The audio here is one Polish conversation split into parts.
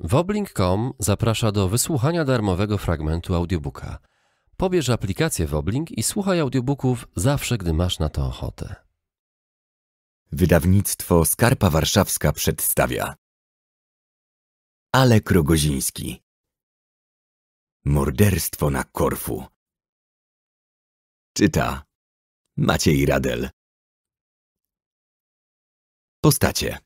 Woblink.com zaprasza do wysłuchania darmowego fragmentu audiobooka. Pobierz aplikację Woblink i słuchaj audiobooków zawsze, gdy masz na to ochotę. Wydawnictwo Skarpa Warszawska przedstawia. Ale Krogoziński. Morderstwo na Korfu. Czyta Maciej Radel. Postacie.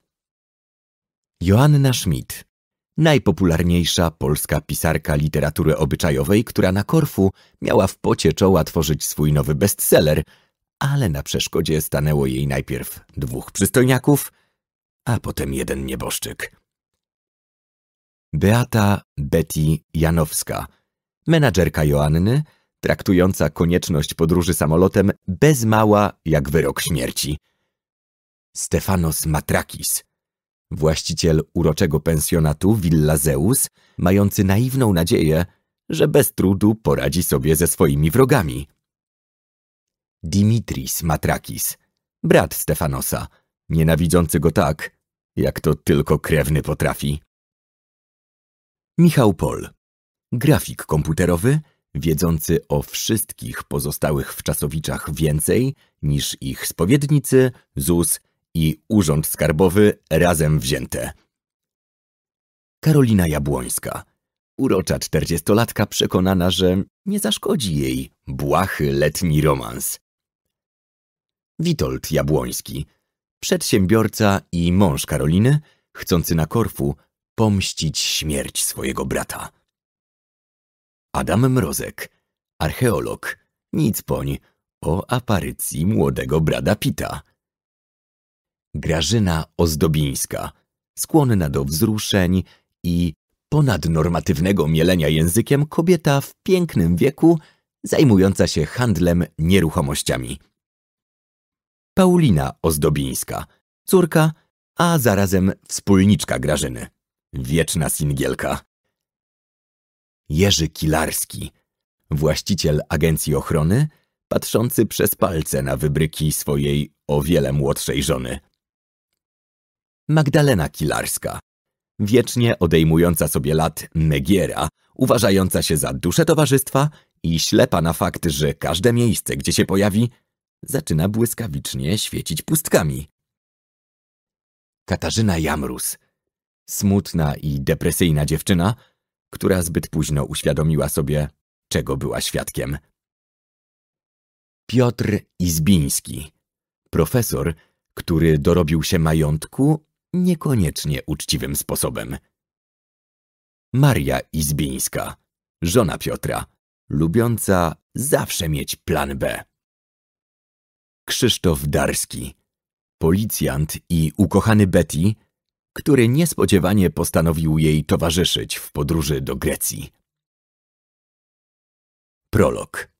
Joanna Schmidt Najpopularniejsza polska pisarka literatury obyczajowej, która na Korfu miała w pocie czoła tworzyć swój nowy bestseller, ale na przeszkodzie stanęło jej najpierw dwóch przystojniaków, a potem jeden nieboszczyk. Beata Betty Janowska, menadżerka Joanny, traktująca konieczność podróży samolotem bez mała jak wyrok śmierci. Stefanos Matrakis, właściciel uroczego pensjonatu Villa Zeus, mający naiwną nadzieję, że bez trudu poradzi sobie ze swoimi wrogami. Dimitris Matrakis, brat Stefanosa, nienawidzący go tak, jak to tylko krewny potrafi. Michał Pol, grafik komputerowy, wiedzący o wszystkich pozostałych w czasowiczach więcej niż ich spowiednicy, ZUS i Urząd Skarbowy razem wzięte. Karolina Jabłońska, urocza czterdziestolatka przekonana, że nie zaszkodzi jej błahy letni romans. Witold Jabłoński, przedsiębiorca i mąż Karoliny, chcący na Korfu pomścić śmierć swojego brata. Adam Mrozek, archeolog, nic poń, o aparycji młodego brada Pita. Grażyna Ozdobińska, skłonna do wzruszeń i ponadnormatywnego mielenia językiem kobieta w pięknym wieku, zajmująca się handlem nieruchomościami. Paulina Ozdobińska, córka, a zarazem wspólniczka Grażyny, wieczna singielka. Jerzy Kilarski, właściciel agencji ochrony, patrzący przez palce na wybryki swojej o wiele młodszej żony. Magdalena Kilarska, wiecznie odejmująca sobie lat Megiera, uważająca się za duszę towarzystwa i ślepa na fakt, że każde miejsce, gdzie się pojawi, zaczyna błyskawicznie świecić pustkami. Katarzyna Jamrus, smutna i depresyjna dziewczyna, która zbyt późno uświadomiła sobie, czego była świadkiem. Piotr Izbiński, profesor, który dorobił się majątku niekoniecznie uczciwym sposobem. Maria Izbińska, żona Piotra, lubiąca zawsze mieć plan B. Krzysztof Darski, policjant i ukochany Betty, który niespodziewanie postanowił jej towarzyszyć w podróży do Grecji. Prolog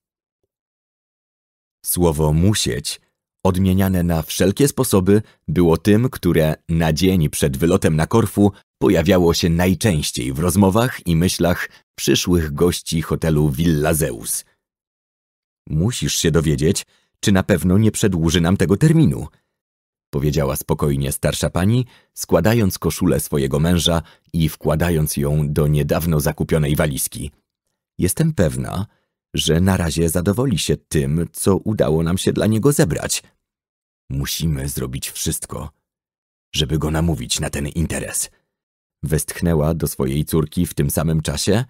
Słowo musieć odmieniane na wszelkie sposoby, było tym, które na dzień przed wylotem na Korfu pojawiało się najczęściej w rozmowach i myślach przyszłych gości hotelu Villa Zeus. Musisz się dowiedzieć, czy na pewno nie przedłuży nam tego terminu, powiedziała spokojnie starsza pani, składając koszulę swojego męża i wkładając ją do niedawno zakupionej walizki. Jestem pewna, że na razie zadowoli się tym, co udało nam się dla niego zebrać. Musimy zrobić wszystko, żeby go namówić na ten interes. Westchnęła do swojej córki w tym samym czasie,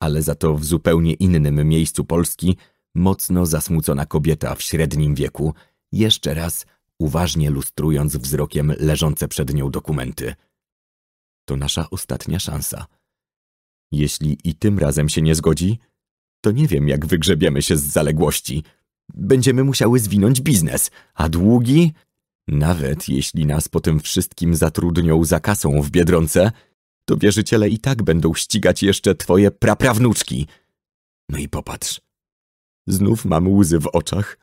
ale za to w zupełnie innym miejscu Polski mocno zasmucona kobieta w średnim wieku, jeszcze raz uważnie lustrując wzrokiem leżące przed nią dokumenty. To nasza ostatnia szansa. Jeśli i tym razem się nie zgodzi, to nie wiem, jak wygrzebiemy się z zaległości. Będziemy musiały zwinąć biznes, a długi? Nawet jeśli nas po tym wszystkim zatrudnią za kasą w Biedronce, to wierzyciele i tak będą ścigać jeszcze twoje praprawnuczki. No i popatrz. Znów mam łzy w oczach.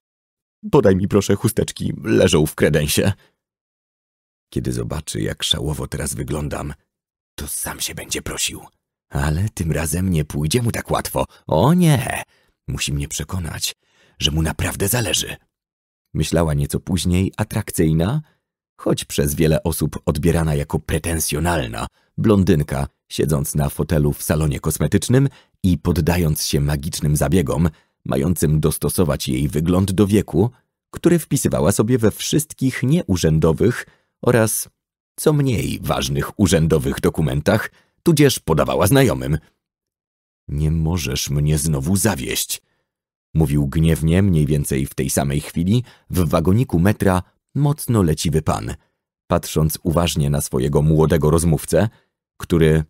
Podaj mi proszę chusteczki, leżą w kredensie. Kiedy zobaczy, jak szałowo teraz wyglądam, to sam się będzie prosił. Ale tym razem nie pójdzie mu tak łatwo. O nie! Musi mnie przekonać, że mu naprawdę zależy. Myślała nieco później atrakcyjna, choć przez wiele osób odbierana jako pretensjonalna, blondynka, siedząc na fotelu w salonie kosmetycznym i poddając się magicznym zabiegom, mającym dostosować jej wygląd do wieku, który wpisywała sobie we wszystkich nieurzędowych oraz co mniej ważnych urzędowych dokumentach, tudzież podawała znajomym. Nie możesz mnie znowu zawieść, mówił gniewnie mniej więcej w tej samej chwili w wagoniku metra mocno leciwy pan, patrząc uważnie na swojego młodego rozmówcę, który,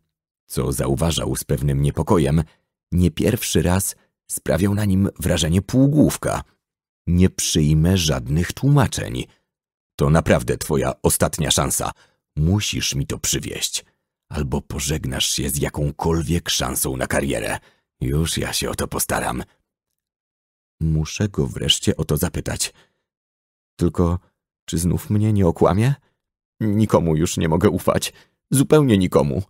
co zauważał z pewnym niepokojem, nie pierwszy raz sprawiał na nim wrażenie półgłówka. Nie przyjmę żadnych tłumaczeń. To naprawdę twoja ostatnia szansa. Musisz mi to przywieźć. Albo pożegnasz się z jakąkolwiek szansą na karierę. Już ja się o to postaram. Muszę go wreszcie o to zapytać. Tylko, czy znów mnie nie okłamie? Nikomu już nie mogę ufać. Zupełnie nikomu.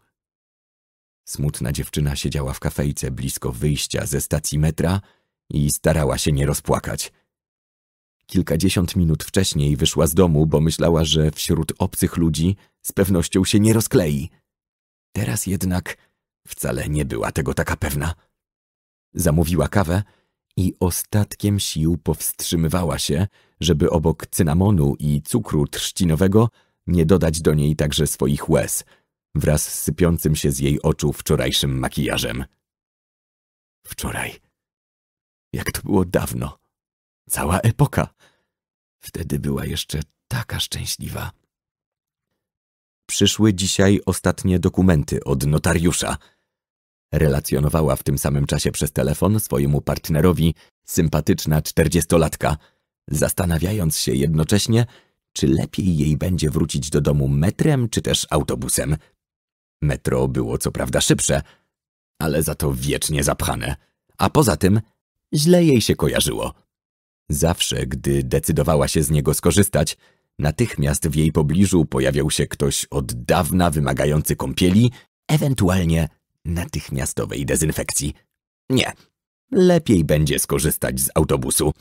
Smutna dziewczyna siedziała w kafejce blisko wyjścia ze stacji metra i starała się nie rozpłakać. Kilkadziesiąt minut wcześniej wyszła z domu, bo myślała, że wśród obcych ludzi z pewnością się nie rozklei. Teraz jednak wcale nie była tego taka pewna. Zamówiła kawę i ostatkiem sił powstrzymywała się, żeby obok cynamonu i cukru trzcinowego nie dodać do niej także swoich łez, wraz z sypiącym się z jej oczu wczorajszym makijażem. Wczoraj. Jak to było dawno. Cała epoka. Wtedy była jeszcze taka szczęśliwa. Przyszły dzisiaj ostatnie dokumenty od notariusza. Relacjonowała w tym samym czasie przez telefon swojemu partnerowi sympatyczna czterdziestolatka, zastanawiając się jednocześnie, czy lepiej jej będzie wrócić do domu metrem czy też autobusem. Metro było co prawda szybsze, ale za to wiecznie zapchane, a poza tym źle jej się kojarzyło. Zawsze, gdy decydowała się z niego skorzystać, natychmiast w jej pobliżu pojawiał się ktoś od dawna wymagający kąpieli, ewentualnie natychmiastowej dezynfekcji. Nie, lepiej będzie skorzystać z autobusu.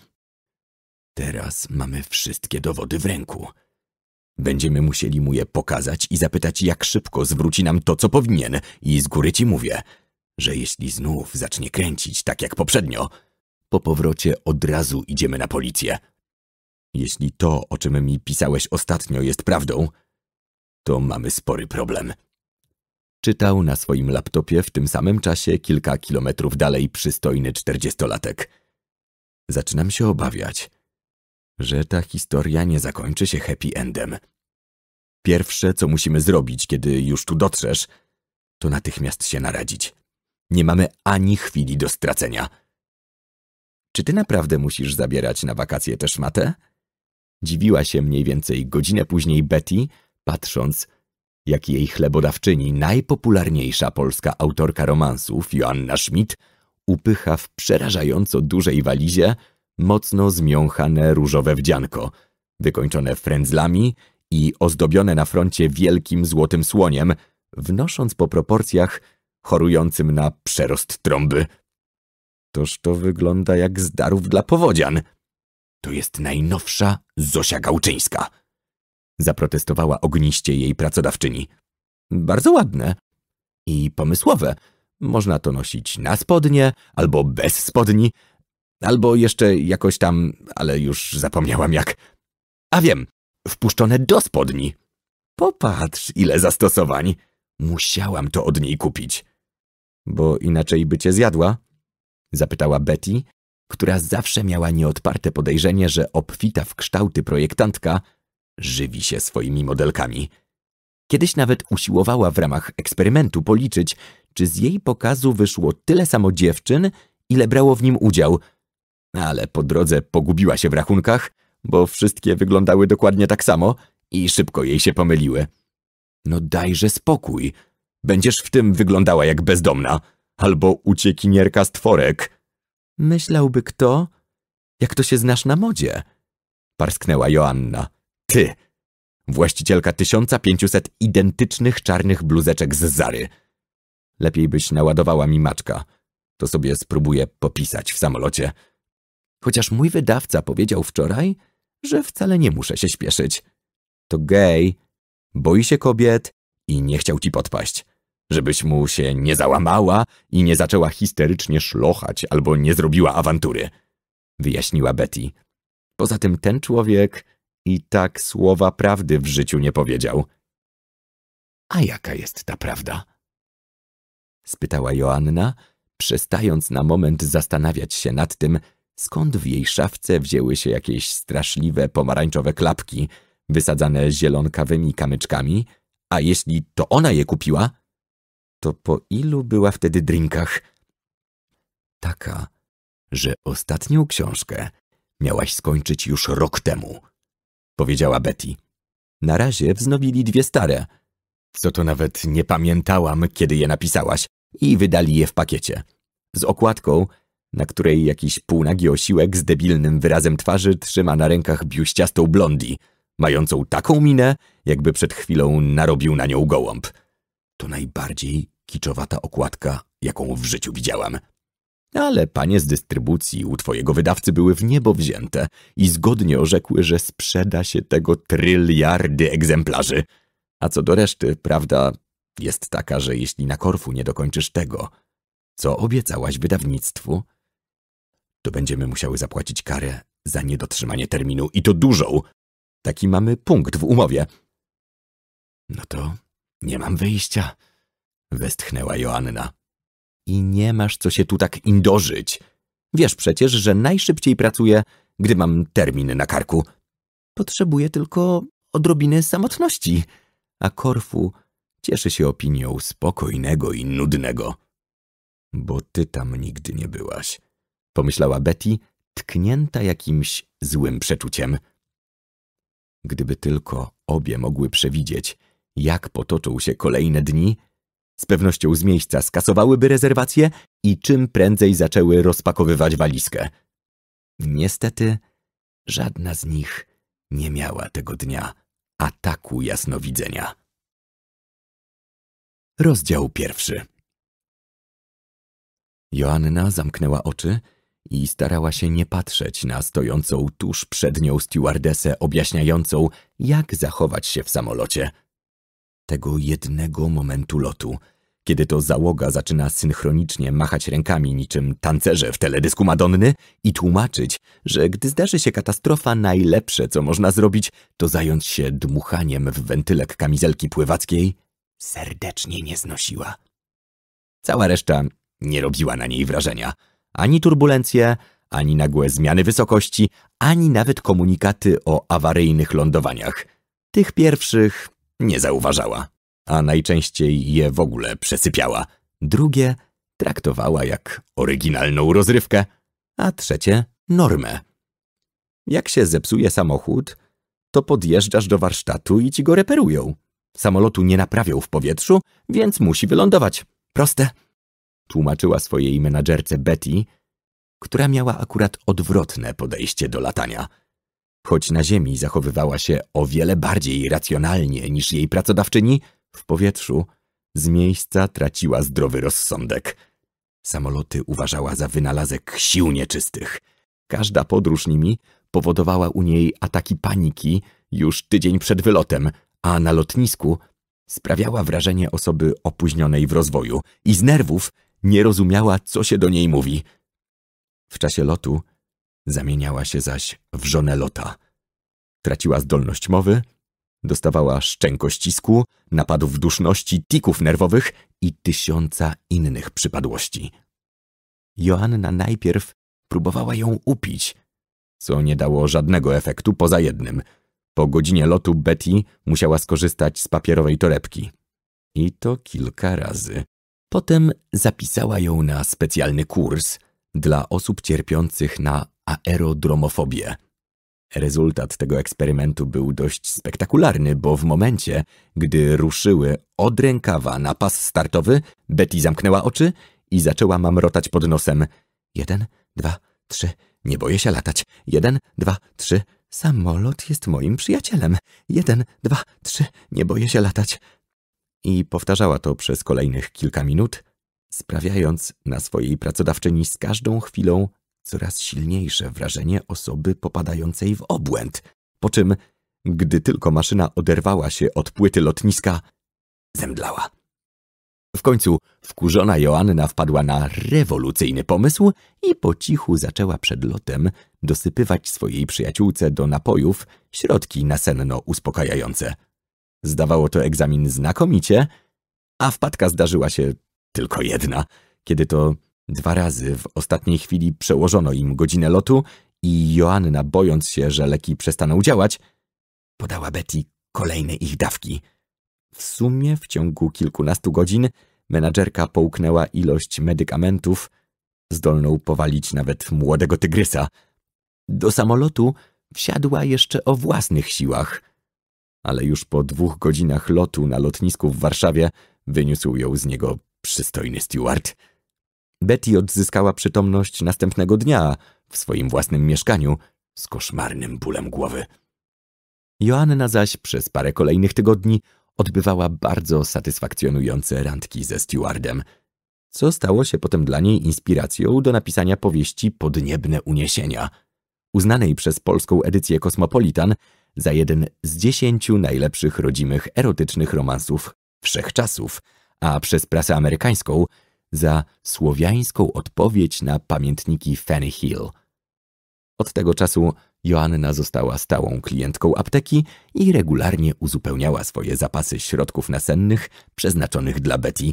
Teraz mamy wszystkie dowody w ręku. Będziemy musieli mu je pokazać i zapytać, jak szybko zwróci nam to, co powinien. I z góry ci mówię, że jeśli znów zacznie kręcić tak jak poprzednio, po powrocie od razu idziemy na policję. Jeśli to, o czym mi pisałeś ostatnio, jest prawdą, to mamy spory problem. Czytał na swoim laptopie w tym samym czasie kilka kilometrów dalej przystojny czterdziestolatek. Zaczynam się obawiać, że ta historia nie zakończy się happy endem. Pierwsze, co musimy zrobić, kiedy już tu dotrzesz, to natychmiast się naradzić. Nie mamy ani chwili do stracenia. Czy ty naprawdę musisz zabierać na wakacje też matę? Dziwiła się mniej więcej godzinę później Betty, patrząc, jak jej chlebodawczyni, najpopularniejsza polska autorka romansów, Joanna Schmidt, upycha w przerażająco dużej walizie mocno zmiąchane różowe wdzianko, wykończone frędzlami i ozdobione na froncie wielkim złotym słoniem, wnosząc po proporcjach chorującym na przerost trąby. Toż to wygląda jak z darów dla powodzian. To jest najnowsza Zosia Gałczyńska. Zaprotestowała ogniście jej pracodawczyni. Bardzo ładne i pomysłowe. Można to nosić na spodnie albo bez spodni, albo jeszcze jakoś tam, ale już zapomniałam jak. A wiem, wpuszczone do spodni. Popatrz, ile zastosowań. Musiałam to od niej kupić. Bo inaczej by cię zjadła? Zapytała Betty, która zawsze miała nieodparte podejrzenie, że obfita w kształty projektantka żywi się swoimi modelkami. Kiedyś nawet usiłowała w ramach eksperymentu policzyć, czy z jej pokazu wyszło tyle samo dziewczyn, ile brało w nim udział, ale po drodze pogubiła się w rachunkach, bo wszystkie wyglądały dokładnie tak samo i szybko jej się pomyliły. No dajże spokój. Będziesz w tym wyglądała jak bezdomna albo uciekinierka z tworek. Myślałby kto, jak to się znasz na modzie, parsknęła Joanna. Ty, właścicielka 1500 identycznych czarnych bluzeczek z Zary. Lepiej byś naładowała mi maczka. To sobie spróbuję popisać w samolocie. Chociaż mój wydawca powiedział wczoraj, że wcale nie muszę się śpieszyć. To gej, boi się kobiet i nie chciał ci podpaść. Żebyś mu się nie załamała i nie zaczęła histerycznie szlochać albo nie zrobiła awantury. Wyjaśniła Betty. Poza tym ten człowiek i tak słowa prawdy w życiu nie powiedział. A jaka jest ta prawda? Spytała Joanna, przestając na moment zastanawiać się nad tym, skąd w jej szafce wzięły się jakieś straszliwe pomarańczowe klapki, wysadzane zielonkawymi kamyczkami, a jeśli to ona je kupiła, to po ilu była wtedy drinkach? Taka, że ostatnią książkę miałaś skończyć już rok temu, powiedziała Betty. Na razie wznowili dwie stare, co to nawet nie pamiętałam, kiedy je napisałaś i wydali je w pakiecie. Z okładką, na której jakiś półnagi osiłek z debilnym wyrazem twarzy trzyma na rękach biuściastą blondi, mającą taką minę, jakby przed chwilą narobił na nią gołąb. To najbardziej kiczowata okładka, jaką w życiu widziałam. Ale panie z dystrybucji u twojego wydawcy były w niebo wzięte i zgodnie orzekły, że sprzeda się tego tryliardy egzemplarzy. A co do reszty, prawda jest taka, że jeśli na Korfu nie dokończysz tego, co obiecałaś wydawnictwu, to będziemy musiały zapłacić karę za niedotrzymanie terminu i to dużą. Taki mamy punkt w umowie. No to nie mam wyjścia, westchnęła Joanna. I nie masz co się tu tak indożyć. Wiesz przecież, że najszybciej pracuję, gdy mam termin na karku. Potrzebuję tylko odrobiny samotności, a Korfu cieszy się opinią spokojnego i nudnego. Bo ty tam nigdy nie byłaś, pomyślała Betty, tknięta jakimś złym przeczuciem. Gdyby tylko obie mogły przewidzieć, jak potoczą się kolejne dni, z pewnością z miejsca skasowałyby rezerwację i czym prędzej zaczęły rozpakowywać walizkę. Niestety, żadna z nich nie miała tego dnia ataku jasnowidzenia. Rozdział pierwszy Joanna zamknęła oczy i starała się nie patrzeć na stojącą tuż przed nią stewardesę objaśniającą, jak zachować się w samolocie. Tego jednego momentu lotu, kiedy to załoga zaczyna synchronicznie machać rękami niczym tancerze w teledysku Madonny i tłumaczyć, że gdy zdarzy się katastrofa, najlepsze co można zrobić, to zająć się dmuchaniem w wentylek kamizelki pływackiej, serdecznie nie znosiła. Cała reszta nie robiła na niej wrażenia. Ani turbulencje, ani nagłe zmiany wysokości, ani nawet komunikaty o awaryjnych lądowaniach. Tych pierwszych nie zauważała, a najczęściej je w ogóle przesypiała. Drugie traktowała jak oryginalną rozrywkę, a trzecie normę. Jak się zepsuje samochód, to podjeżdżasz do warsztatu i ci go reperują. Samolotu nie naprawią w powietrzu, więc musi wylądować. Proste tłumaczyła swojej menadżerce Betty, która miała akurat odwrotne podejście do latania. Choć na ziemi zachowywała się o wiele bardziej racjonalnie niż jej pracodawczyni, w powietrzu z miejsca traciła zdrowy rozsądek. Samoloty uważała za wynalazek sił nieczystych. Każda podróż nimi powodowała u niej ataki paniki już tydzień przed wylotem, a na lotnisku sprawiała wrażenie osoby opóźnionej w rozwoju i z nerwów nie rozumiała, co się do niej mówi. W czasie lotu zamieniała się zaś w żonę lota. Traciła zdolność mowy, dostawała szczękościsku, napadów duszności, tików nerwowych i tysiąca innych przypadłości. Joanna najpierw próbowała ją upić, co nie dało żadnego efektu poza jednym. Po godzinie lotu Betty musiała skorzystać z papierowej torebki. I to kilka razy. Potem zapisała ją na specjalny kurs dla osób cierpiących na aerodromofobię. Rezultat tego eksperymentu był dość spektakularny, bo w momencie, gdy ruszyły od rękawa na pas startowy, Betty zamknęła oczy i zaczęła mamrotać pod nosem. Jeden, dwa, trzy, nie boję się latać. Jeden, dwa, trzy, samolot jest moim przyjacielem. Jeden, dwa, trzy, nie boję się latać i powtarzała to przez kolejnych kilka minut, sprawiając na swojej pracodawczyni z każdą chwilą coraz silniejsze wrażenie osoby popadającej w obłęd, po czym Gdy tylko maszyna oderwała się od płyty lotniska, zemdlała. W końcu wkurzona Joanna wpadła na rewolucyjny pomysł i po cichu zaczęła przed lotem dosypywać swojej przyjaciółce do napojów środki nasenno uspokajające. Zdawało to egzamin znakomicie, a wpadka zdarzyła się tylko jedna, kiedy to dwa razy w ostatniej chwili przełożono im godzinę lotu i Joanna, bojąc się, że leki przestaną działać, podała Betty kolejne ich dawki. W sumie w ciągu kilkunastu godzin menadżerka połknęła ilość medykamentów zdolną powalić nawet młodego tygrysa. Do samolotu wsiadła jeszcze o własnych siłach, ale już po dwóch godzinach lotu na lotnisku w Warszawie wyniósł ją z niego przystojny steward. Betty odzyskała przytomność następnego dnia w swoim własnym mieszkaniu z koszmarnym bólem głowy. Joanna zaś przez parę kolejnych tygodni odbywała bardzo satysfakcjonujące randki ze stewardem, co stało się potem dla niej inspiracją do napisania powieści Podniebne uniesienia, uznanej przez polską edycję Kosmopolitan za jeden z dziesięciu najlepszych rodzimych erotycznych romansów wszechczasów, a przez prasę amerykańską za słowiańską odpowiedź na pamiętniki Fanny Hill. Od tego czasu Joanna została stałą klientką apteki i regularnie uzupełniała swoje zapasy środków nasennych przeznaczonych dla Betty.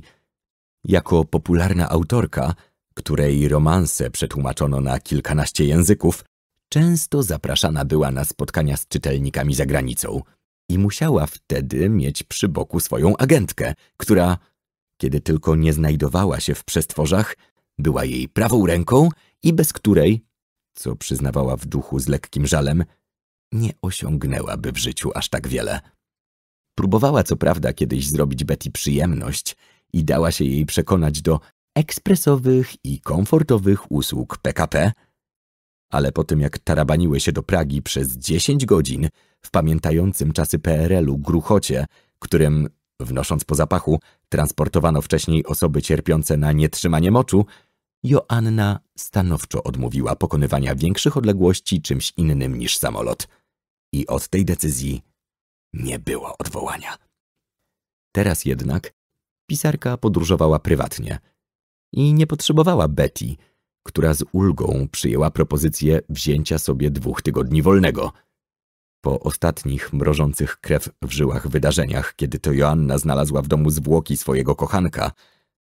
Jako popularna autorka, której romanse przetłumaczono na kilkanaście języków, często zapraszana była na spotkania z czytelnikami za granicą i musiała wtedy mieć przy boku swoją agentkę, która, kiedy tylko nie znajdowała się w przestworzach, była jej prawą ręką i bez której co przyznawała w duchu z lekkim żalem, nie osiągnęłaby w życiu aż tak wiele. Próbowała co prawda kiedyś zrobić Betty przyjemność i dała się jej przekonać do ekspresowych i komfortowych usług PKP, ale po tym jak tarabaniły się do Pragi przez dziesięć godzin w pamiętającym czasy PRL-u gruchocie, którym, wnosząc po zapachu, transportowano wcześniej osoby cierpiące na nietrzymanie moczu, Joanna stanowczo odmówiła pokonywania większych odległości czymś innym niż samolot. I od tej decyzji nie było odwołania. Teraz jednak pisarka podróżowała prywatnie i nie potrzebowała Betty, która z ulgą przyjęła propozycję wzięcia sobie dwóch tygodni wolnego. Po ostatnich mrożących krew w żyłach wydarzeniach, kiedy to Joanna znalazła w domu zwłoki swojego kochanka,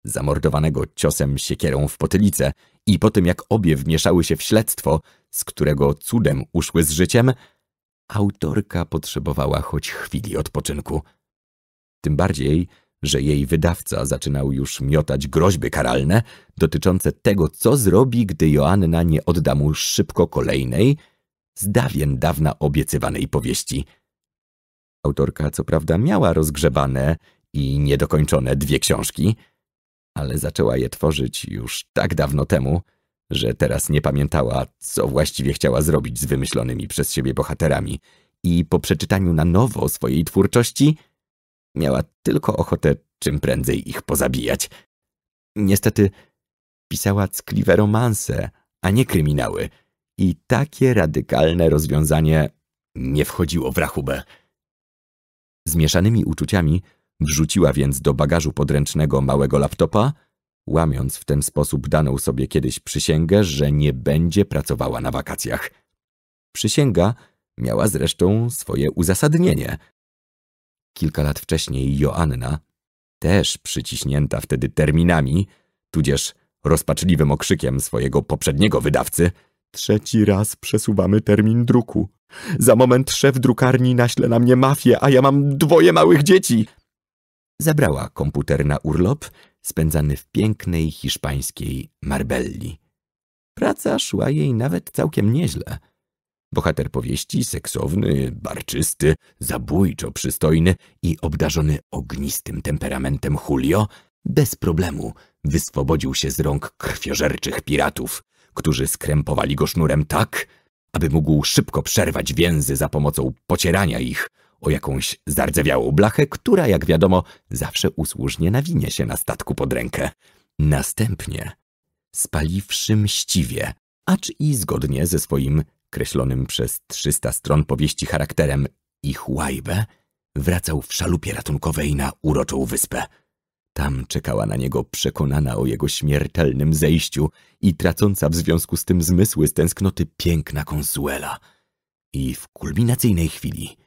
zamordowanego ciosem siekierą w potylicę i po tym jak obie wmieszały się w śledztwo, z którego cudem uszły z życiem, autorka potrzebowała choć chwili odpoczynku. Tym bardziej, że jej wydawca zaczynał już miotać groźby karalne dotyczące tego, co zrobi, gdy Joanna nie odda mu szybko kolejnej, z dawien dawna obiecywanej powieści. Autorka co prawda miała rozgrzewane i niedokończone dwie książki – ale zaczęła je tworzyć już tak dawno temu, że teraz nie pamiętała, co właściwie chciała zrobić z wymyślonymi przez siebie bohaterami i po przeczytaniu na nowo swojej twórczości miała tylko ochotę czym prędzej ich pozabijać. Niestety pisała ckliwe romanse, a nie kryminały i takie radykalne rozwiązanie nie wchodziło w rachubę. Zmieszanymi uczuciami Wrzuciła więc do bagażu podręcznego małego laptopa, łamiąc w ten sposób daną sobie kiedyś przysięgę, że nie będzie pracowała na wakacjach. Przysięga miała zresztą swoje uzasadnienie. Kilka lat wcześniej Joanna, też przyciśnięta wtedy terminami, tudzież rozpaczliwym okrzykiem swojego poprzedniego wydawcy, trzeci raz przesuwamy termin druku. Za moment szef drukarni naśle na mnie mafię, a ja mam dwoje małych dzieci zabrała komputer na urlop spędzany w pięknej hiszpańskiej Marbelli. Praca szła jej nawet całkiem nieźle. Bohater powieści seksowny, barczysty, zabójczo przystojny i obdarzony ognistym temperamentem Julio bez problemu wyswobodził się z rąk krwiożerczych piratów, którzy skrępowali go sznurem tak, aby mógł szybko przerwać więzy za pomocą pocierania ich o jakąś zardzewiałą blachę, która, jak wiadomo, zawsze usłużnie nawinie się na statku pod rękę. Następnie, spaliwszy mściwie, acz i zgodnie ze swoim kreślonym przez 300 stron powieści charakterem ich łajbę, wracał w szalupie ratunkowej na uroczą wyspę. Tam czekała na niego przekonana o jego śmiertelnym zejściu i tracąca w związku z tym zmysły z tęsknoty piękna Consuela. I w kulminacyjnej chwili,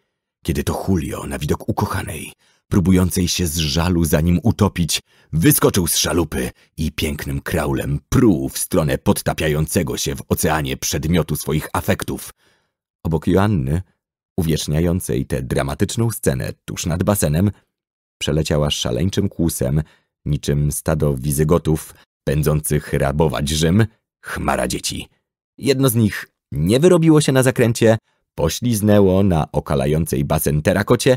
kiedy to Julio na widok ukochanej, próbującej się z żalu za nim utopić, wyskoczył z szalupy i pięknym kraulem pruł w stronę podtapiającego się w oceanie przedmiotu swoich afektów. Obok Joanny, uwieczniającej tę dramatyczną scenę tuż nad basenem, przeleciała szaleńczym kłusem, niczym stado wizygotów pędzących rabować Rzym, chmara dzieci. Jedno z nich nie wyrobiło się na zakręcie, pośliznęło na okalającej basen terakocie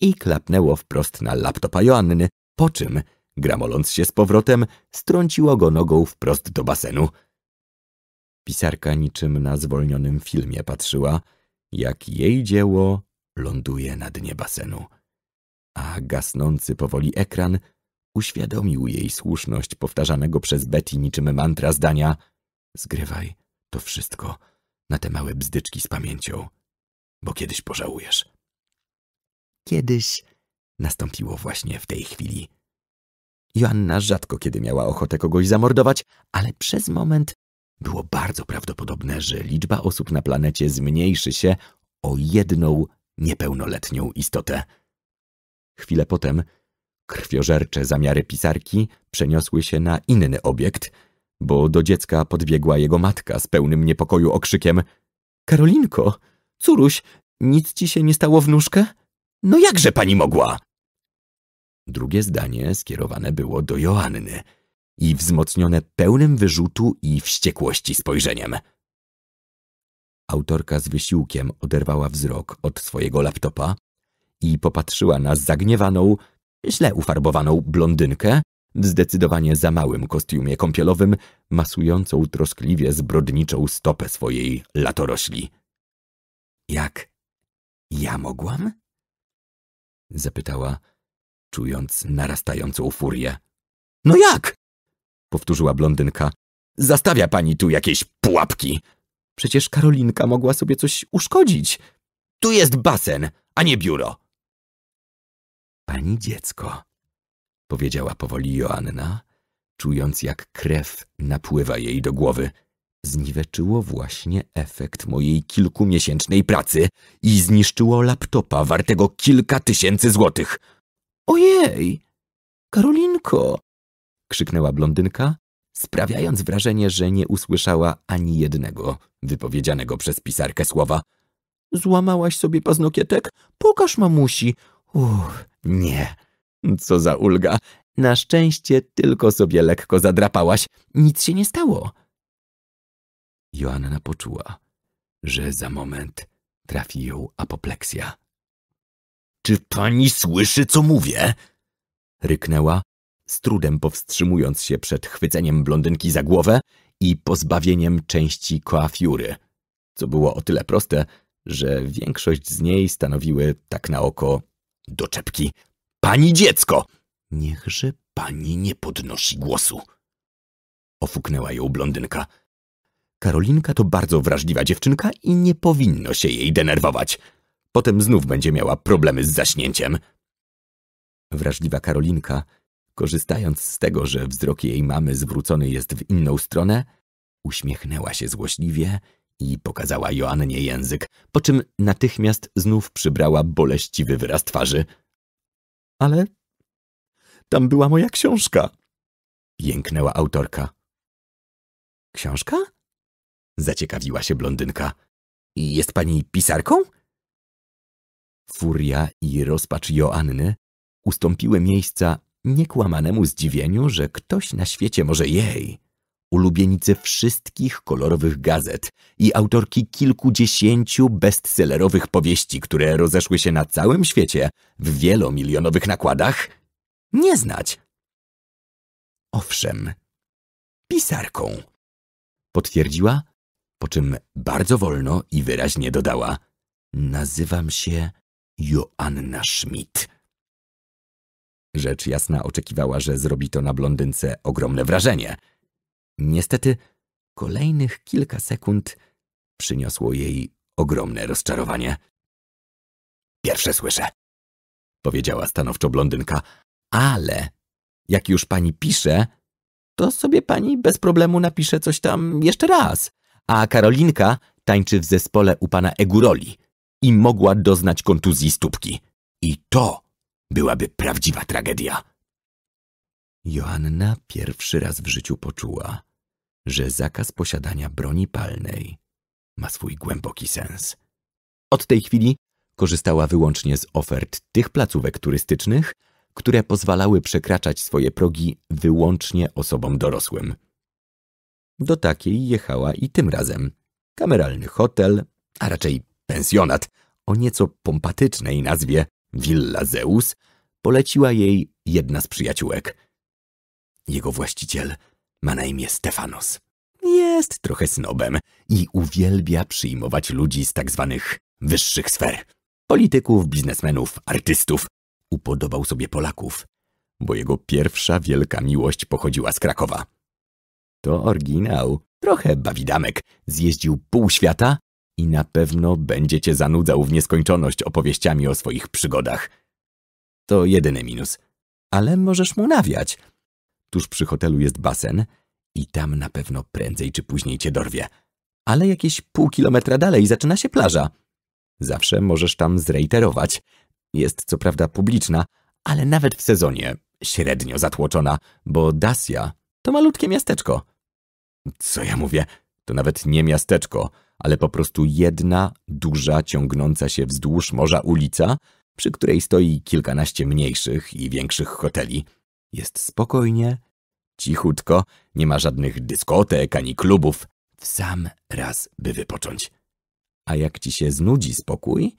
i klapnęło wprost na laptopa Joanny, po czym, gramoląc się z powrotem, strąciło go nogą wprost do basenu. Pisarka niczym na zwolnionym filmie patrzyła, jak jej dzieło ląduje na dnie basenu. A gasnący powoli ekran uświadomił jej słuszność powtarzanego przez Betty niczym mantra zdania Zgrywaj to wszystko na te małe bzdyczki z pamięcią, bo kiedyś pożałujesz. Kiedyś nastąpiło właśnie w tej chwili. Joanna rzadko kiedy miała ochotę kogoś zamordować, ale przez moment było bardzo prawdopodobne, że liczba osób na planecie zmniejszy się o jedną niepełnoletnią istotę. Chwilę potem krwiożercze zamiary pisarki przeniosły się na inny obiekt, bo do dziecka podbiegła jego matka z pełnym niepokoju okrzykiem Karolinko, córuś, nic ci się nie stało w nóżkę? No jakże pani mogła? Drugie zdanie skierowane było do Joanny i wzmocnione pełnym wyrzutu i wściekłości spojrzeniem. Autorka z wysiłkiem oderwała wzrok od swojego laptopa i popatrzyła na zagniewaną, źle ufarbowaną blondynkę w zdecydowanie za małym kostiumie kąpielowym, masującą troskliwie zbrodniczą stopę swojej latorośli. Jak ja mogłam? Zapytała, czując narastającą furię. No jak? Powtórzyła blondynka. Zastawia pani tu jakieś pułapki. Przecież Karolinka mogła sobie coś uszkodzić. Tu jest basen, a nie biuro. Pani dziecko, powiedziała powoli Joanna, czując jak krew napływa jej do głowy. Zniweczyło właśnie efekt mojej kilkumiesięcznej pracy i zniszczyło laptopa wartego kilka tysięcy złotych. Ojej, Karolinko! krzyknęła blondynka, sprawiając wrażenie, że nie usłyszała ani jednego wypowiedzianego przez pisarkę słowa. Złamałaś sobie paznokietek? Pokaż mamusi. Uff, nie. Co za ulga. Na szczęście tylko sobie lekko zadrapałaś. Nic się nie stało. Joanna poczuła, że za moment trafi ją apopleksja. Czy pani słyszy, co mówię? Ryknęła, z trudem powstrzymując się przed chwyceniem blondynki za głowę i pozbawieniem części koafiury, co było o tyle proste, że większość z niej stanowiły, tak na oko, doczepki. Pani dziecko! Niechże pani nie podnosi głosu. Ofuknęła ją blondynka. Karolinka to bardzo wrażliwa dziewczynka i nie powinno się jej denerwować. Potem znów będzie miała problemy z zaśnięciem. Wrażliwa Karolinka, korzystając z tego, że wzrok jej mamy zwrócony jest w inną stronę, uśmiechnęła się złośliwie i pokazała Joannie język, po czym natychmiast znów przybrała boleściwy wyraz twarzy. Ale tam była moja książka, jęknęła autorka. Książka? Zaciekawiła się blondynka. Jest pani pisarką? Furia i rozpacz Joanny ustąpiły miejsca niekłamanemu zdziwieniu, że ktoś na świecie może jej, ulubienicy wszystkich kolorowych gazet i autorki kilkudziesięciu bestsellerowych powieści, które rozeszły się na całym świecie w wielomilionowych nakładach, nie znać. Owszem, pisarką, potwierdziła, po czym bardzo wolno i wyraźnie dodała. Nazywam się Joanna Schmidt. Rzecz jasna oczekiwała, że zrobi to na blondynce ogromne wrażenie. Niestety kolejnych kilka sekund przyniosło jej ogromne rozczarowanie. pierwsze słyszę, powiedziała stanowczo blondynka. Ale jak już pani pisze, to sobie pani bez problemu napisze coś tam jeszcze raz. A Karolinka tańczy w zespole u pana Eguroli i mogła doznać kontuzji stópki. I to byłaby prawdziwa tragedia. Joanna pierwszy raz w życiu poczuła, że zakaz posiadania broni palnej ma swój głęboki sens. Od tej chwili korzystała wyłącznie z ofert tych placówek turystycznych, które pozwalały przekraczać swoje progi wyłącznie osobom dorosłym. Do takiej jechała i tym razem. Kameralny hotel, a raczej pensjonat o nieco pompatycznej nazwie Villa Zeus, poleciła jej jedna z przyjaciółek. Jego właściciel ma na imię Stefanos. Jest trochę snobem i uwielbia przyjmować ludzi z tak zwanych wyższych sfer. Polityków, biznesmenów, artystów. Upodobał sobie Polaków, bo jego pierwsza wielka miłość pochodziła z Krakowa. To oryginał, trochę bawidamek, zjeździł pół świata i na pewno będzie cię zanudzał w nieskończoność opowieściami o swoich przygodach. To jedyny minus. Ale możesz mu nawiać. Tuż przy hotelu jest basen i tam na pewno prędzej czy później cię dorwie. Ale jakieś pół kilometra dalej zaczyna się plaża. Zawsze możesz tam zrejterować. Jest co prawda publiczna, ale nawet w sezonie średnio zatłoczona, bo Dacia to malutkie miasteczko. Co ja mówię? To nawet nie miasteczko, ale po prostu jedna, duża, ciągnąca się wzdłuż morza ulica, przy której stoi kilkanaście mniejszych i większych hoteli. Jest spokojnie, cichutko, nie ma żadnych dyskotek ani klubów. W sam raz, by wypocząć. A jak ci się znudzi spokój,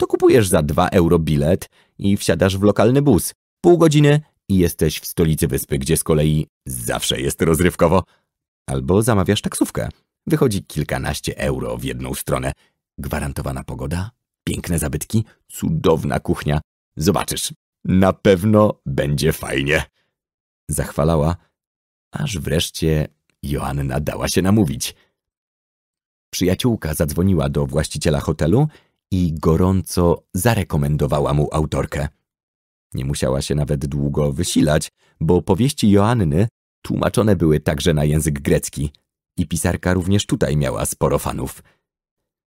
to kupujesz za dwa euro bilet i wsiadasz w lokalny bus. Pół godziny i jesteś w stolicy wyspy, gdzie z kolei zawsze jest rozrywkowo. Albo zamawiasz taksówkę. Wychodzi kilkanaście euro w jedną stronę. Gwarantowana pogoda, piękne zabytki, cudowna kuchnia. Zobaczysz, na pewno będzie fajnie. Zachwalała, aż wreszcie Joanna dała się namówić. Przyjaciółka zadzwoniła do właściciela hotelu i gorąco zarekomendowała mu autorkę. Nie musiała się nawet długo wysilać, bo powieści Joanny tłumaczone były także na język grecki i pisarka również tutaj miała sporo fanów.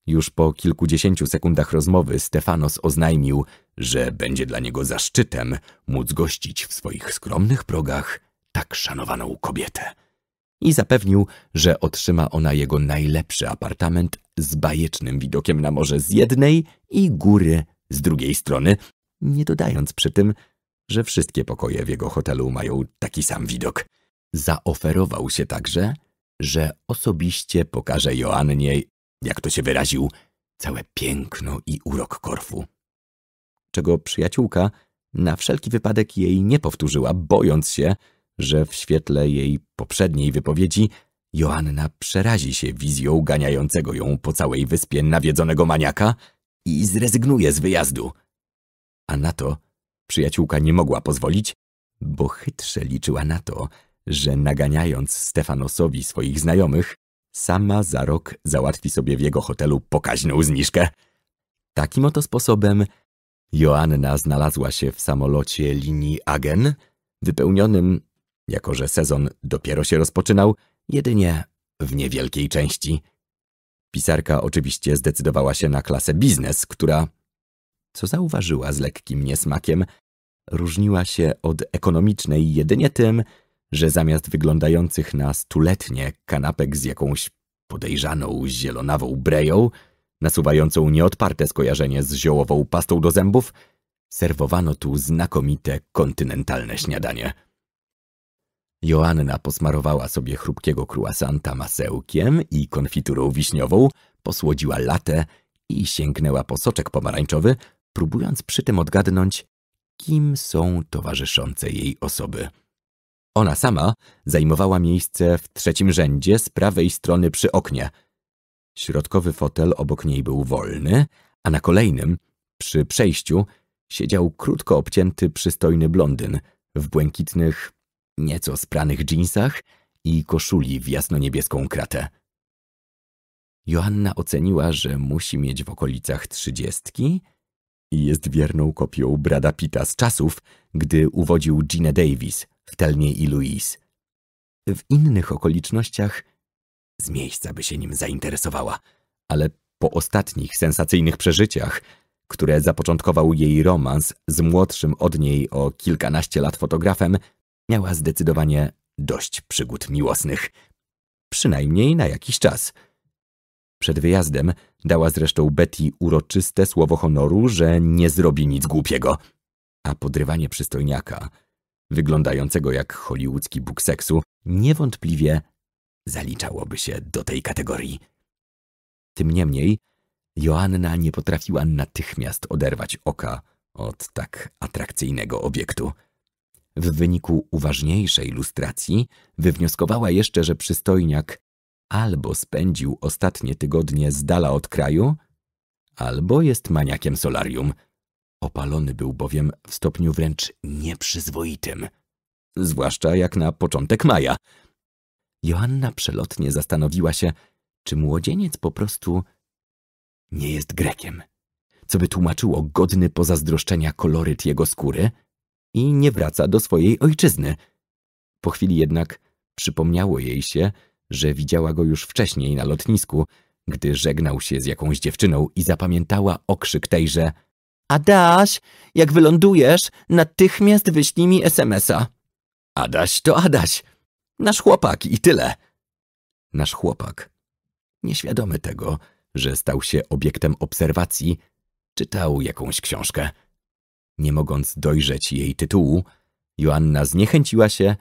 Już po kilkudziesięciu sekundach rozmowy Stefanos oznajmił, że będzie dla niego zaszczytem móc gościć w swoich skromnych progach tak szanowaną kobietę. I zapewnił, że otrzyma ona jego najlepszy apartament z bajecznym widokiem na morze z jednej i góry z drugiej strony, nie dodając przy tym, że wszystkie pokoje w jego hotelu mają taki sam widok. Zaoferował się także, że osobiście pokaże Joannie, jak to się wyraził, całe piękno i urok Korfu. Czego przyjaciółka na wszelki wypadek jej nie powtórzyła, bojąc się, że w świetle jej poprzedniej wypowiedzi Joanna przerazi się wizją ganiającego ją po całej wyspie nawiedzonego maniaka i zrezygnuje z wyjazdu. A na to przyjaciółka nie mogła pozwolić, bo chytrze liczyła na to, że naganiając Stefanosowi swoich znajomych, sama za rok załatwi sobie w jego hotelu pokaźną zniżkę. Takim oto sposobem Joanna znalazła się w samolocie linii Agen, wypełnionym, jako że sezon dopiero się rozpoczynał, jedynie w niewielkiej części. Pisarka oczywiście zdecydowała się na klasę biznes, która, co zauważyła z lekkim niesmakiem, różniła się od ekonomicznej jedynie tym, że zamiast wyglądających na stuletnie kanapek z jakąś podejrzaną zielonawą breją, nasuwającą nieodparte skojarzenie z ziołową pastą do zębów, serwowano tu znakomite kontynentalne śniadanie. Joanna posmarowała sobie chrupkiego kruasanta masełkiem i konfiturą wiśniową, posłodziła latę i sięgnęła po soczek pomarańczowy, próbując przy tym odgadnąć, kim są towarzyszące jej osoby. Ona sama zajmowała miejsce w trzecim rzędzie z prawej strony przy oknie. Środkowy fotel obok niej był wolny, a na kolejnym, przy przejściu, siedział krótko obcięty, przystojny blondyn w błękitnych, nieco spranych dżinsach i koszuli w jasno-niebieską kratę. Joanna oceniła, że musi mieć w okolicach trzydziestki i jest wierną kopią Brada Pitta z czasów, gdy uwodził Gina Davis w Telnie i Louise. W innych okolicznościach z miejsca by się nim zainteresowała, ale po ostatnich sensacyjnych przeżyciach, które zapoczątkował jej romans z młodszym od niej o kilkanaście lat fotografem, miała zdecydowanie dość przygód miłosnych. Przynajmniej na jakiś czas. Przed wyjazdem dała zresztą Betty uroczyste słowo honoru, że nie zrobi nic głupiego. A podrywanie przystojniaka, wyglądającego jak hollywoodzki bóg seksu, niewątpliwie zaliczałoby się do tej kategorii. Tym niemniej Joanna nie potrafiła natychmiast oderwać oka od tak atrakcyjnego obiektu. W wyniku uważniejszej lustracji wywnioskowała jeszcze, że przystojniak albo spędził ostatnie tygodnie z dala od kraju, albo jest maniakiem solarium. Opalony był bowiem w stopniu wręcz nieprzyzwoitym, zwłaszcza jak na początek maja. Joanna przelotnie zastanowiła się, czy młodzieniec po prostu nie jest Grekiem, co by tłumaczyło godny pozazdroszczenia koloryt jego skóry i nie wraca do swojej ojczyzny. Po chwili jednak przypomniało jej się, że widziała go już wcześniej na lotnisku, gdy żegnał się z jakąś dziewczyną i zapamiętała okrzyk tejże Adaś, jak wylądujesz, natychmiast wyślij mi smsa. Adaś to Adaś, nasz chłopak i tyle. Nasz chłopak, nieświadomy tego, że stał się obiektem obserwacji, czytał jakąś książkę. Nie mogąc dojrzeć jej tytułu, Joanna zniechęciła się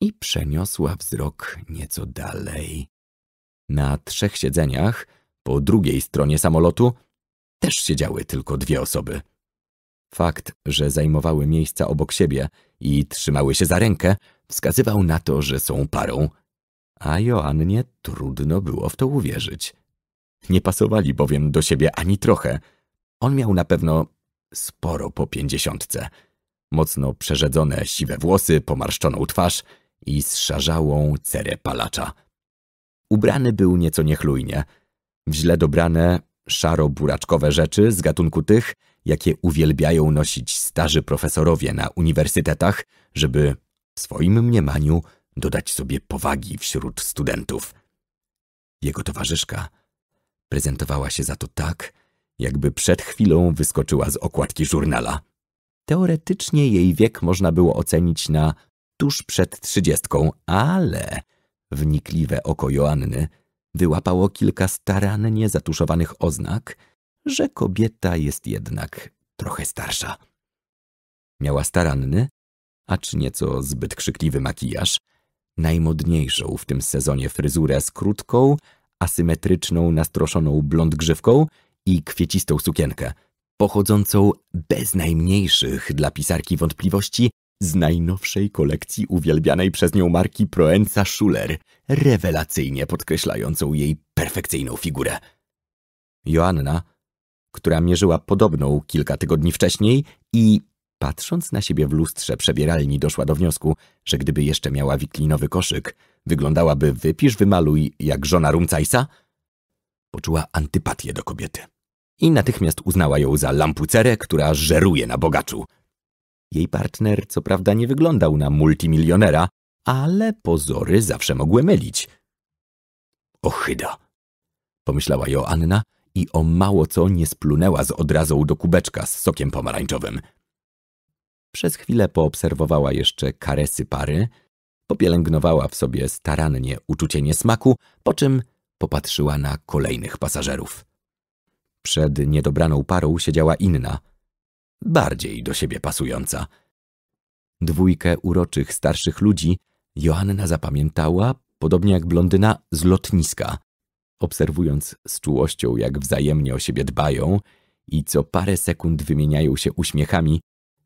i przeniosła wzrok nieco dalej. Na trzech siedzeniach, po drugiej stronie samolotu, też siedziały tylko dwie osoby. Fakt, że zajmowały miejsca obok siebie i trzymały się za rękę, wskazywał na to, że są parą, a Joannie trudno było w to uwierzyć. Nie pasowali bowiem do siebie ani trochę. On miał na pewno sporo po pięćdziesiątce. Mocno przerzedzone siwe włosy, pomarszczoną twarz i zszarzałą cerę palacza. Ubrany był nieco niechlujnie. W źle dobrane, szaro-buraczkowe rzeczy z gatunku tych, jakie uwielbiają nosić starzy profesorowie na uniwersytetach, żeby w swoim mniemaniu dodać sobie powagi wśród studentów. Jego towarzyszka prezentowała się za to tak, jakby przed chwilą wyskoczyła z okładki żurnala. Teoretycznie jej wiek można było ocenić na tuż przed trzydziestką, ale wnikliwe oko Joanny wyłapało kilka starannie zatuszowanych oznak, że kobieta jest jednak trochę starsza. Miała staranny, acz nieco zbyt krzykliwy makijaż, najmodniejszą w tym sezonie fryzurę z krótką, asymetryczną, nastroszoną blond grzywką i kwiecistą sukienkę, pochodzącą bez najmniejszych dla pisarki wątpliwości z najnowszej kolekcji uwielbianej przez nią marki Proenza Schuller, rewelacyjnie podkreślającą jej perfekcyjną figurę. Joanna, która mierzyła podobną kilka tygodni wcześniej i patrząc na siebie w lustrze przebieralni doszła do wniosku, że gdyby jeszcze miała wiklinowy koszyk, wyglądałaby wypisz wymaluj jak żona Rumcajsa, poczuła antypatię do kobiety i natychmiast uznała ją za lampucerę, która żeruje na bogaczu. Jej partner co prawda nie wyglądał na multimilionera, ale pozory zawsze mogły mylić. Ochyda, pomyślała Joanna i o mało co nie splunęła z odrazą do kubeczka z sokiem pomarańczowym. Przez chwilę poobserwowała jeszcze karesy pary, popielęgnowała w sobie starannie uczucie niesmaku, po czym popatrzyła na kolejnych pasażerów. Przed niedobraną parą siedziała inna, bardziej do siebie pasująca. Dwójkę uroczych starszych ludzi Joanna zapamiętała, podobnie jak blondyna, z lotniska. Obserwując z czułością, jak wzajemnie o siebie dbają i co parę sekund wymieniają się uśmiechami,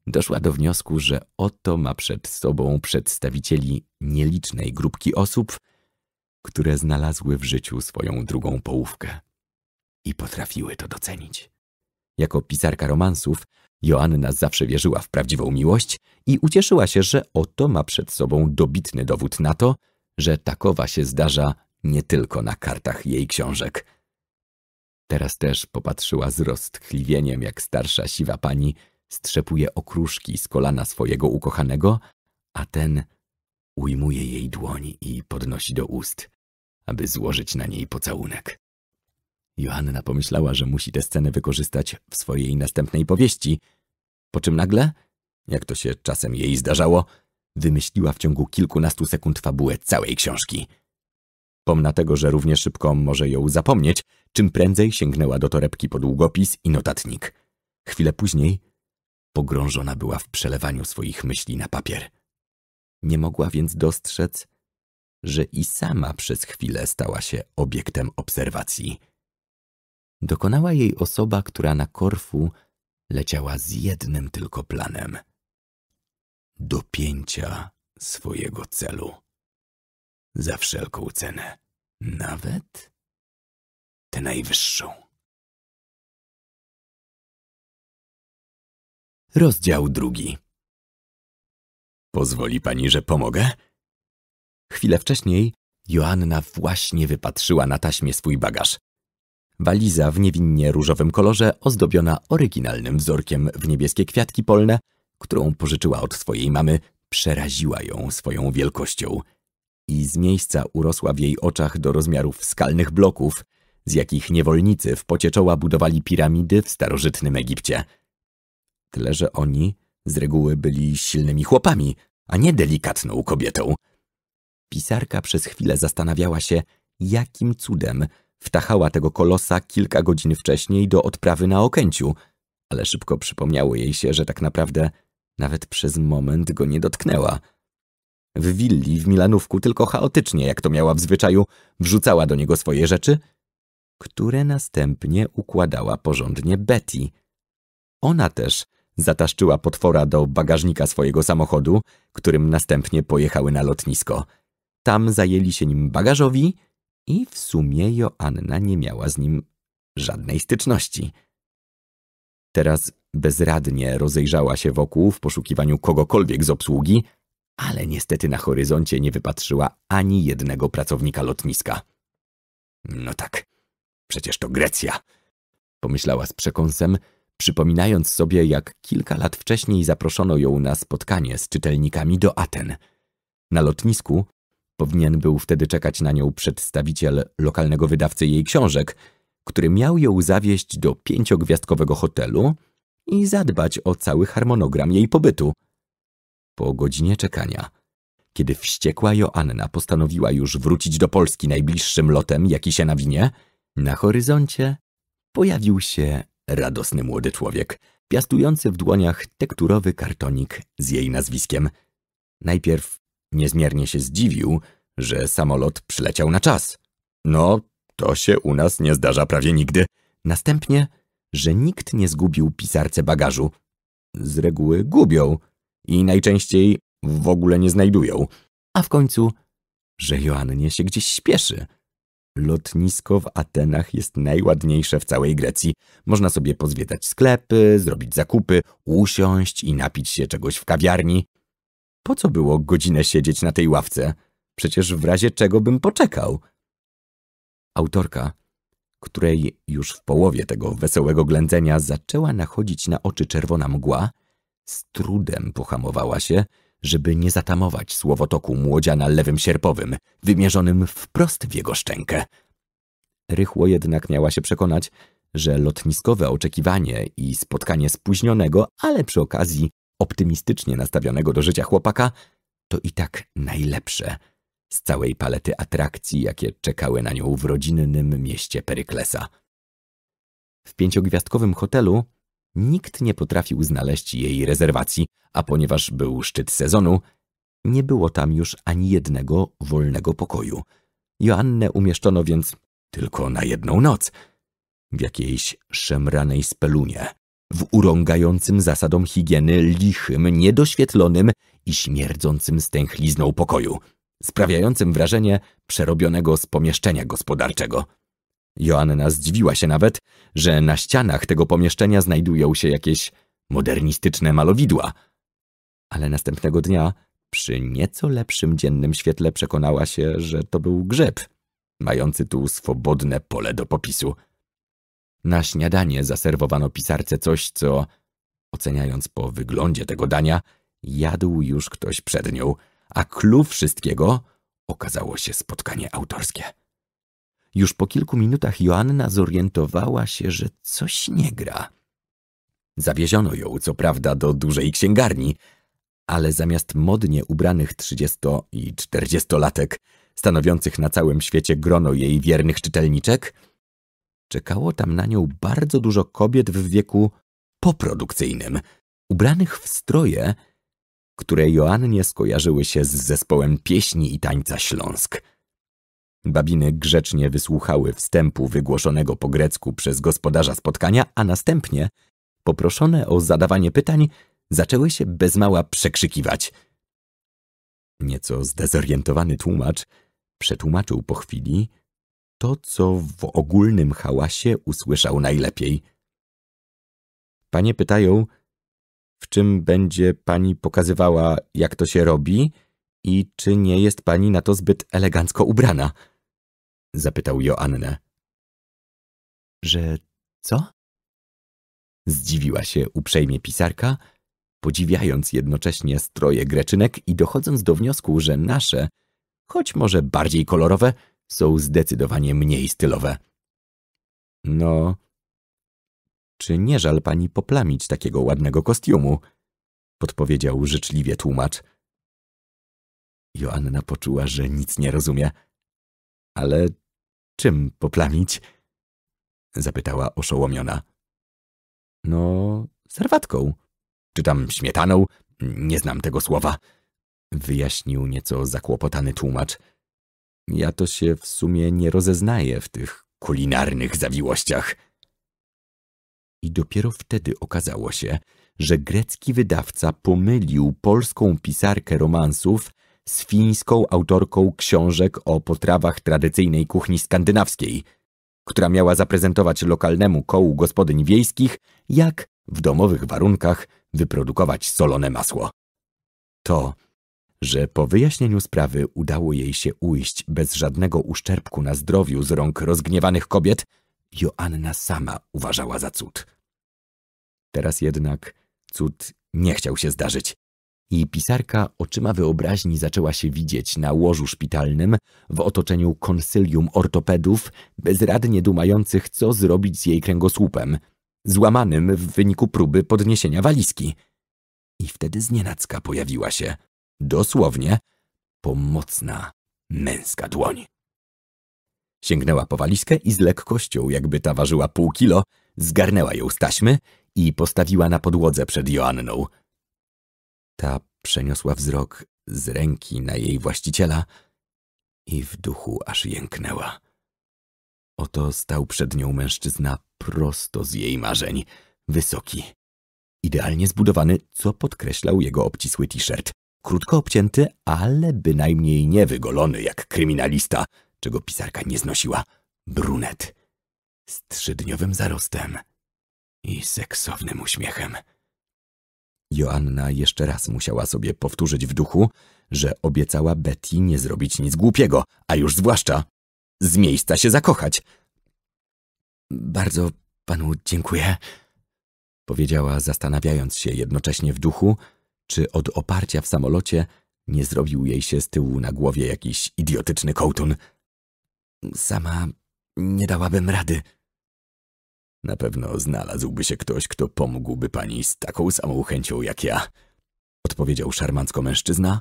doszła do wniosku, że oto ma przed sobą przedstawicieli nielicznej grupki osób, które znalazły w życiu swoją drugą połówkę i potrafiły to docenić. Jako pisarka romansów, Joanna zawsze wierzyła w prawdziwą miłość i ucieszyła się, że oto ma przed sobą dobitny dowód na to, że takowa się zdarza nie tylko na kartach jej książek. Teraz też popatrzyła z roztchliwieniem, jak starsza siwa pani strzepuje okruszki z kolana swojego ukochanego, a ten ujmuje jej dłoń i podnosi do ust, aby złożyć na niej pocałunek. Joanna pomyślała, że musi tę scenę wykorzystać w swojej następnej powieści, po czym nagle, jak to się czasem jej zdarzało, wymyśliła w ciągu kilkunastu sekund fabułę całej książki. Pomna tego, że równie szybko może ją zapomnieć, czym prędzej sięgnęła do torebki po długopis i notatnik. Chwilę później pogrążona była w przelewaniu swoich myśli na papier. Nie mogła więc dostrzec, że i sama przez chwilę stała się obiektem obserwacji. Dokonała jej osoba, która na Korfu leciała z jednym tylko planem dopięcia swojego celu. Za wszelką cenę, nawet tę najwyższą. Rozdział drugi. Pozwoli pani, że pomogę? Chwilę wcześniej Joanna właśnie wypatrzyła na taśmie swój bagaż. Waliza w niewinnie różowym kolorze, ozdobiona oryginalnym wzorkiem w niebieskie kwiatki polne, którą pożyczyła od swojej mamy, przeraziła ją swoją wielkością i z miejsca urosła w jej oczach do rozmiarów skalnych bloków, z jakich niewolnicy w pocie czoła budowali piramidy w starożytnym Egipcie. Tyle, że oni z reguły byli silnymi chłopami, a nie delikatną kobietą. Pisarka przez chwilę zastanawiała się, jakim cudem wtachała tego kolosa kilka godzin wcześniej do odprawy na Okęciu, ale szybko przypomniało jej się, że tak naprawdę nawet przez moment go nie dotknęła. W willi w Milanówku tylko chaotycznie, jak to miała w zwyczaju, wrzucała do niego swoje rzeczy, które następnie układała porządnie Betty. Ona też zataszczyła potwora do bagażnika swojego samochodu, którym następnie pojechały na lotnisko. Tam zajęli się nim bagażowi i w sumie Joanna nie miała z nim żadnej styczności. Teraz bezradnie rozejrzała się wokół w poszukiwaniu kogokolwiek z obsługi, ale niestety na horyzoncie nie wypatrzyła ani jednego pracownika lotniska. No tak, przecież to Grecja, pomyślała z przekąsem, przypominając sobie, jak kilka lat wcześniej zaproszono ją na spotkanie z czytelnikami do Aten. Na lotnisku powinien był wtedy czekać na nią przedstawiciel lokalnego wydawcy jej książek, który miał ją zawieźć do pięciogwiazdkowego hotelu i zadbać o cały harmonogram jej pobytu. Po godzinie czekania, kiedy wściekła Joanna postanowiła już wrócić do Polski najbliższym lotem, jaki się nawinie, na horyzoncie pojawił się radosny młody człowiek, piastujący w dłoniach tekturowy kartonik z jej nazwiskiem. Najpierw niezmiernie się zdziwił, że samolot przyleciał na czas. No, to się u nas nie zdarza prawie nigdy. Następnie, że nikt nie zgubił pisarce bagażu. Z reguły gubią i najczęściej w ogóle nie znajdują. A w końcu, że Joannie się gdzieś śpieszy. Lotnisko w Atenach jest najładniejsze w całej Grecji. Można sobie pozwiedzać sklepy, zrobić zakupy, usiąść i napić się czegoś w kawiarni. Po co było godzinę siedzieć na tej ławce? Przecież w razie czego bym poczekał. Autorka, której już w połowie tego wesołego ględzenia zaczęła nachodzić na oczy czerwona mgła, z trudem pohamowała się, żeby nie zatamować słowotoku młodziana lewym sierpowym, wymierzonym wprost w jego szczękę. Rychło jednak miała się przekonać, że lotniskowe oczekiwanie i spotkanie spóźnionego, ale przy okazji optymistycznie nastawionego do życia chłopaka, to i tak najlepsze z całej palety atrakcji, jakie czekały na nią w rodzinnym mieście Peryklesa. W pięciogwiazdkowym hotelu nikt nie potrafił znaleźć jej rezerwacji, a ponieważ był szczyt sezonu, nie było tam już ani jednego wolnego pokoju. Joannę umieszczono więc tylko na jedną noc w jakiejś szemranej spelunie, w urągającym zasadom higieny lichym, niedoświetlonym i śmierdzącym stęchlizną pokoju, sprawiającym wrażenie przerobionego z pomieszczenia gospodarczego. Joanna zdziwiła się nawet, że na ścianach tego pomieszczenia znajdują się jakieś modernistyczne malowidła. Ale następnego dnia, przy nieco lepszym dziennym świetle przekonała się, że to był grzeb, mający tu swobodne pole do popisu. Na śniadanie zaserwowano pisarce coś, co, oceniając po wyglądzie tego dania, jadł już ktoś przed nią, a clue wszystkiego okazało się spotkanie autorskie. Już po kilku minutach Joanna zorientowała się, że coś nie gra. Zawieziono ją, co prawda, do dużej księgarni, ale zamiast modnie ubranych trzydziesto- i czterdziestolatek, stanowiących na całym świecie grono jej wiernych czytelniczek, czekało tam na nią bardzo dużo kobiet w wieku poprodukcyjnym, ubranych w stroje, które Joannie skojarzyły się z zespołem pieśni i tańca Śląsk. Babiny grzecznie wysłuchały wstępu wygłoszonego po grecku przez gospodarza spotkania, a następnie, poproszone o zadawanie pytań, zaczęły się bez mała przekrzykiwać. Nieco zdezorientowany tłumacz przetłumaczył po chwili to, co w ogólnym hałasie usłyszał najlepiej. Panie pytają, w czym będzie pani pokazywała, jak to się robi i czy nie jest pani na to zbyt elegancko ubrana? Zapytał Joannę. Że co? Zdziwiła się uprzejmie pisarka, podziwiając jednocześnie stroje greczynek i dochodząc do wniosku, że nasze, choć może bardziej kolorowe, są zdecydowanie mniej stylowe. No, czy nie żal pani poplamić takiego ładnego kostiumu? Podpowiedział życzliwie tłumacz. Joanna poczuła, że nic nie rozumie. Ale czym poplamić? Zapytała oszołomiona. No, serwatką. Czy tam śmietaną? Nie znam tego słowa. Wyjaśnił nieco zakłopotany tłumacz. Ja to się w sumie nie rozeznaję w tych kulinarnych zawiłościach. I dopiero wtedy okazało się, że grecki wydawca pomylił polską pisarkę romansów z fińską autorką książek o potrawach tradycyjnej kuchni skandynawskiej, która miała zaprezentować lokalnemu kołu gospodyń wiejskich, jak w domowych warunkach wyprodukować solone masło. To, że po wyjaśnieniu sprawy udało jej się ujść bez żadnego uszczerbku na zdrowiu z rąk rozgniewanych kobiet, Joanna sama uważała za cud. Teraz jednak cud nie chciał się zdarzyć i pisarka oczyma wyobraźni zaczęła się widzieć na łożu szpitalnym w otoczeniu konsylium ortopedów, bezradnie dumających, co zrobić z jej kręgosłupem, złamanym w wyniku próby podniesienia walizki. I wtedy znienacka pojawiła się, dosłownie, pomocna męska dłoń. Sięgnęła po walizkę i z lekkością, jakby ta ważyła pół kilo, zgarnęła ją z taśmy i postawiła na podłodze przed Joanną. Ta przeniosła wzrok z ręki na jej właściciela i w duchu aż jęknęła. Oto stał przed nią mężczyzna prosto z jej marzeń, wysoki, idealnie zbudowany, co podkreślał jego obcisły t-shirt. Krótko obcięty, ale bynajmniej nie wygolony jak kryminalista, czego pisarka nie znosiła. Brunet, z trzydniowym zarostem i seksownym uśmiechem. Joanna jeszcze raz musiała sobie powtórzyć w duchu, że obiecała Betty nie zrobić nic głupiego, a już zwłaszcza z miejsca się zakochać. Bardzo panu dziękuję, powiedziała, zastanawiając się jednocześnie w duchu, czy od oparcia w samolocie nie zrobił jej się z tyłu na głowie jakiś idiotyczny kołtun. Sama nie dałabym rady. Na pewno znalazłby się ktoś, kto pomógłby pani z taką samą chęcią jak ja, odpowiedział szarmancko mężczyzna,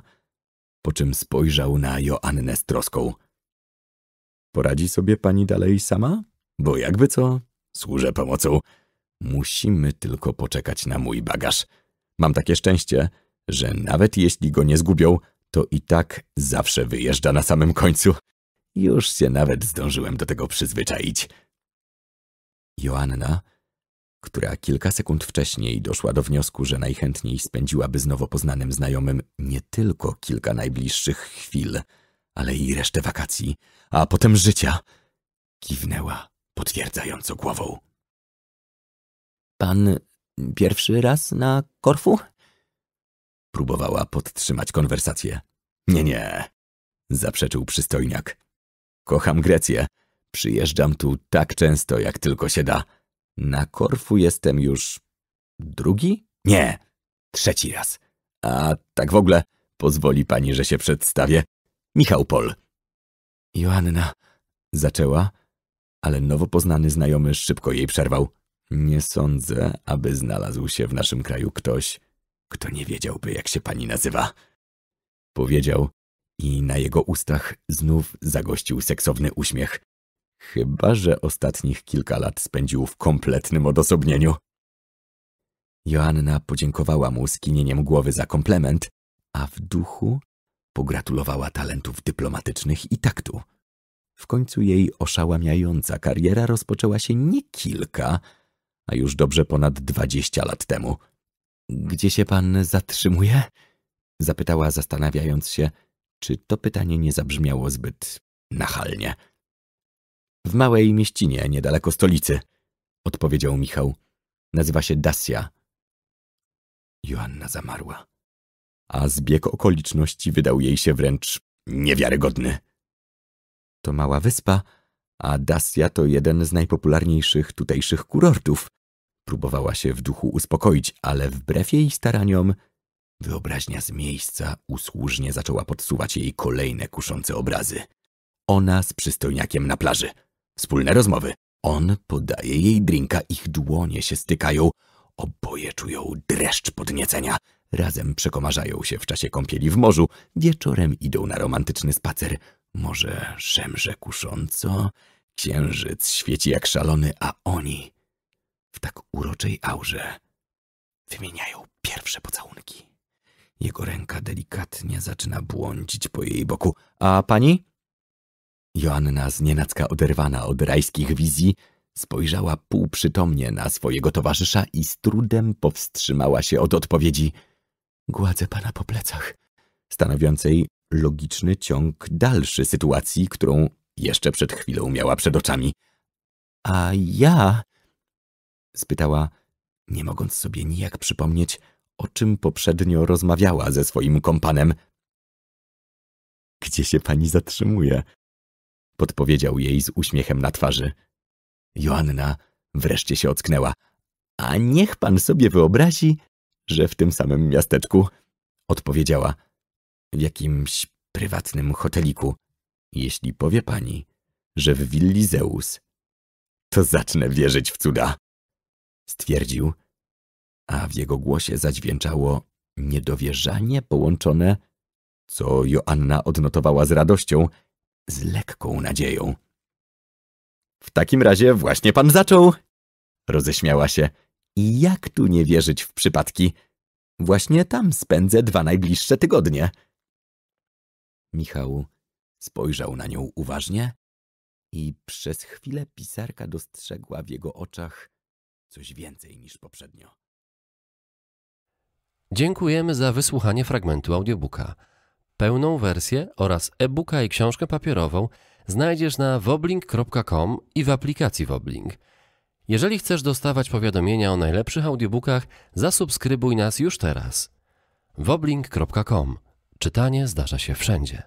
po czym spojrzał na Joannę z troską. Poradzi sobie pani dalej sama? Bo jakby co, służę pomocą. Musimy tylko poczekać na mój bagaż. Mam takie szczęście, że nawet jeśli go nie zgubią, to i tak zawsze wyjeżdża na samym końcu. Już się nawet zdążyłem do tego przyzwyczaić. Joanna, która kilka sekund wcześniej doszła do wniosku, że najchętniej spędziłaby z nowo poznanym znajomym nie tylko kilka najbliższych chwil, ale i resztę wakacji, a potem życia, kiwnęła potwierdzająco głową. Pan pierwszy raz na Korfu? Próbowała podtrzymać konwersację. Nie, nie, zaprzeczył przystojniak. Kocham Grecję. Przyjeżdżam tu tak często, jak tylko się da. Na Korfu jestem już drugi? Nie, trzeci raz. A tak w ogóle pozwoli pani, że się przedstawię. Michał Pol. Joanna zaczęła, ale nowo poznany znajomy szybko jej przerwał. Nie sądzę, aby znalazł się w naszym kraju ktoś, kto nie wiedziałby, jak się pani nazywa. Powiedział i na jego ustach znów zagościł seksowny uśmiech. Chyba, że ostatnich kilka lat spędził w kompletnym odosobnieniu. Joanna podziękowała mu skinieniem głowy za komplement, a w duchu pogratulowała talentów dyplomatycznych i taktu. W końcu jej oszałamiająca kariera rozpoczęła się nie kilka, a już dobrze ponad dwadzieścia lat temu. Gdzie się pan zatrzymuje? Zapytała, zastanawiając się, czy to pytanie nie zabrzmiało zbyt nachalnie. W małej mieścinie, niedaleko stolicy, odpowiedział Michał. Nazywa się Dacia. Joanna zamarła, a zbieg okoliczności wydał jej się wręcz niewiarygodny. To mała wyspa, a Dacia to jeden z najpopularniejszych tutejszych kurortów. Próbowała się w duchu uspokoić, ale wbrew jej staraniom wyobraźnia z miejsca usłużnie zaczęła podsuwać jej kolejne kuszące obrazy. Ona z przystojniakiem na plaży. Wspólne rozmowy. On podaje jej drinka, ich dłonie się stykają. Oboje czują dreszcz podniecenia. Razem przekomarzają się w czasie kąpieli w morzu. Wieczorem idą na romantyczny spacer. Może szemrze kusząco, księżyc świeci jak szalony, a oni w tak uroczej aurze wymieniają pierwsze pocałunki. Jego ręka delikatnie zaczyna błądzić po jej boku. A pani? Joanna, znienacka oderwana od rajskich wizji, spojrzała półprzytomnie na swojego towarzysza i z trudem powstrzymała się od odpowiedzi. Gładzę pana po plecach, stanowiącej logiczny ciąg dalszy sytuacji, którą jeszcze przed chwilą miała przed oczami. A ja? spytała, nie mogąc sobie nijak przypomnieć, o czym poprzednio rozmawiała ze swoim kompanem. Gdzie się pani zatrzymuje? Podpowiedział jej z uśmiechem na twarzy. Joanna wreszcie się ocknęła. A niech pan sobie wyobrazi, że w tym samym miasteczku, odpowiedziała, w jakimś prywatnym hoteliku. Jeśli powie pani, że w willi Zeus, to zacznę wierzyć w cuda. Stwierdził, a w jego głosie zadźwięczało niedowierzanie połączone, co Joanna odnotowała z radością, z lekką nadzieją. W takim razie właśnie pan zaczął, roześmiała się. I jak tu nie wierzyć w przypadki? Właśnie tam spędzę dwa najbliższe tygodnie. Michał spojrzał na nią uważnie i przez chwilę pisarka dostrzegła w jego oczach coś więcej niż poprzednio. Dziękujemy za wysłuchanie fragmentu audiobooka. Pełną wersję oraz e-booka i książkę papierową znajdziesz na woblink.com i w aplikacji Woblink. Jeżeli chcesz dostawać powiadomienia o najlepszych audiobookach, zasubskrybuj nas już teraz. woblink.com. Czytanie zdarza się wszędzie.